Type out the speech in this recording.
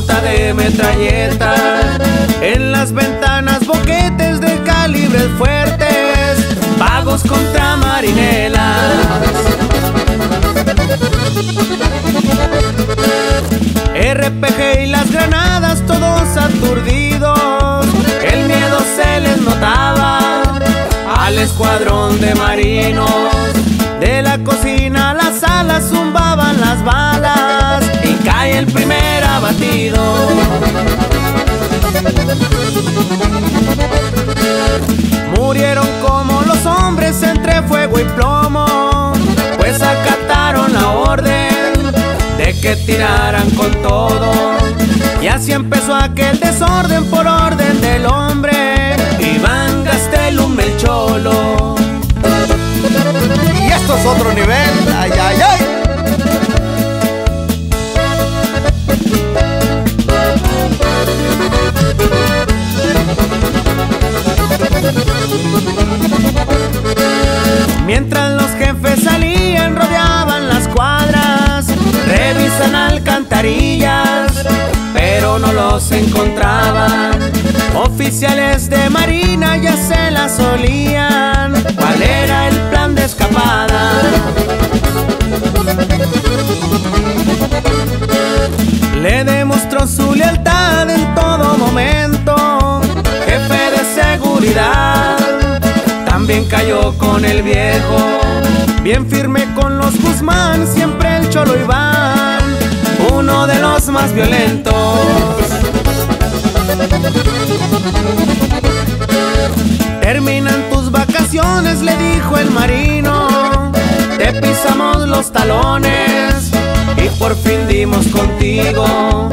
de metralleta. En las ventanas boquetes de calibres fuertes, vagos contra marinelas. RPG y las granadas todos aturdidos, el miedo se les notaba al escuadrón de marinos. De la cocina a la sala zumbaban las balas y cae el primer Murieron como los hombres entre fuego y plomo, pues acataron la orden de que tiraran con todo. Y así empezó aquel desorden por orden del hombre. Salían, rodeaban las cuadras, revisan alcantarillas, pero no los encontraban. Oficiales de marina ya se las olían. ¿Cuál era el plan de escapada? Le demostró su lealtad en todo momento, jefe de seguridad. También cayó con el viejo, bien firme con los Guzmán, siempre el Cholo Iván, uno de los más violentos. Terminan tus vacaciones, le dijo el marino, te pisamos los talones y por fin dimos contigo.